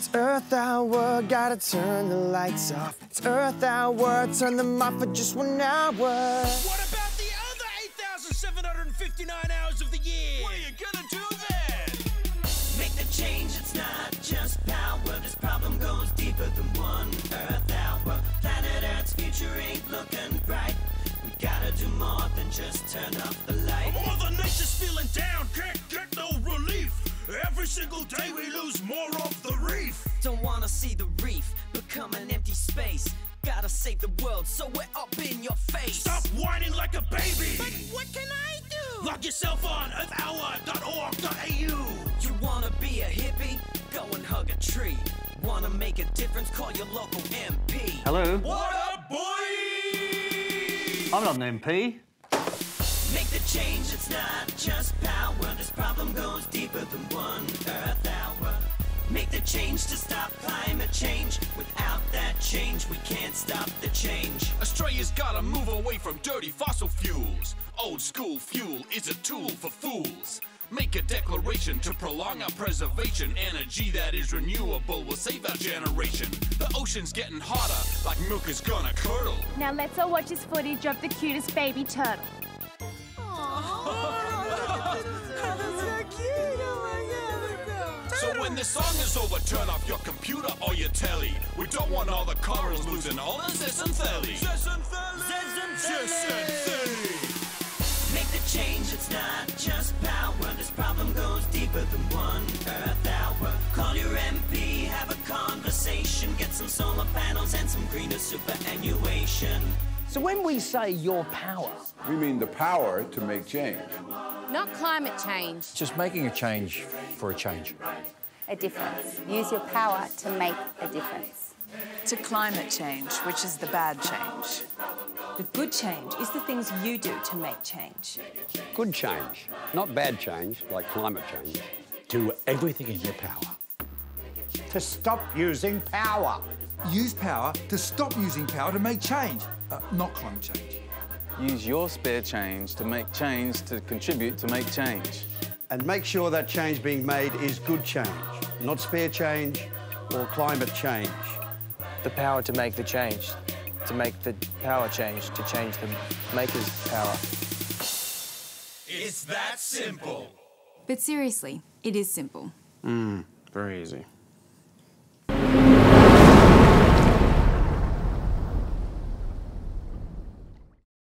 It's Earth Hour, gotta turn the lights off. It's Earth Hour, turn them off for just one hour. What about the other 8,759 hours of the year? What are you gonna do then? Make the change, it's not just power. This problem goes deeper than one Earth hour. Planet Earth's future ain't looking bright. We gotta do more than just turn off the light. Mother Nature's feeling down, can't get no relief. Every single day we lose more of the reef. Don't wanna see the reef become an empty space. Gotta save the world, so we're up in your face. Stop whining like a baby. But what can I do? Log yourself on earthhour.org.au. You wanna be a hippie? Go and hug a tree. Wanna make a difference? Call your local MP. Hello? What up, boy? I'm not an MP. Make the change, it's not just power. This problem goes deeper than one Earth hour. Make the change to stop climate change. Without that change, we can't stop the change. Australia's gotta move away from dirty fossil fuels. Old school fuel is a tool for fools. Make a declaration to prolong our preservation. Energy that is renewable will save our generation. The ocean's getting hotter, like milk is gonna curdle. Now let's all watch this footage of the cutest baby turtle. When this song is over, turn off your computer or your telly. We don't want all the corals losing all their zooxanthellae. Make the change, it's not just power. This problem goes deeper than one Earth hour. Call your MP, have a conversation. Get some solar panels and some greener superannuation. So when we say your power, We mean the power to make change. Not climate change, just making a change for a change. A difference. Use your power to make a difference. to climate change, which is the bad change. The good change is the things you do to make change. Good change, not bad change like climate change. Do everything in your power to stop using power. Use power to stop using power to make change, uh, not climate change. Use your spare change to make change to contribute to make change. And make sure that change being made is good change, not spare change or climate change. The power to make the change, to make the power change, to change the maker's power. It's that simple. But seriously, it is simple. Mmm, very easy.